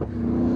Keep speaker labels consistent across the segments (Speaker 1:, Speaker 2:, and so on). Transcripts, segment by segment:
Speaker 1: you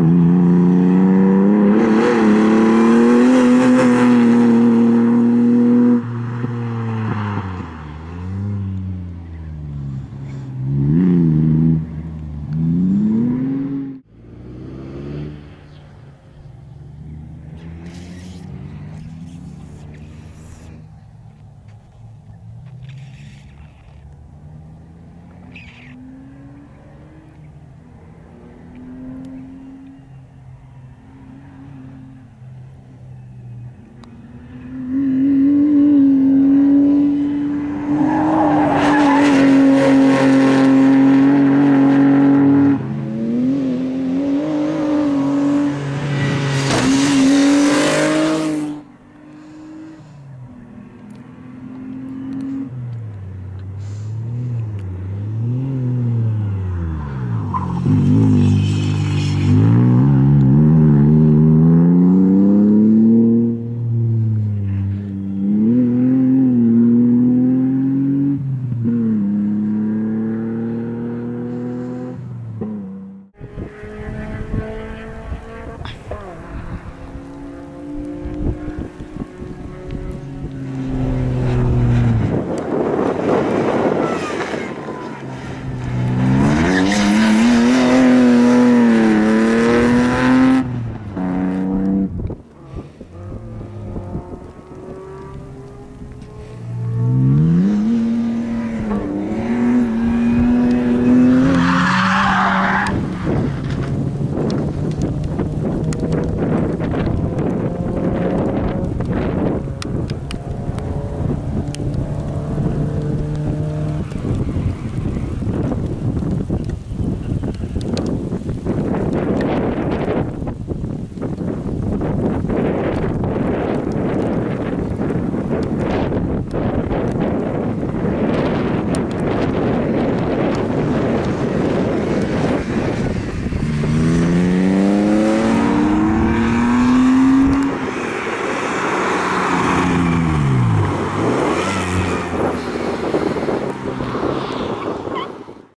Speaker 1: Hum.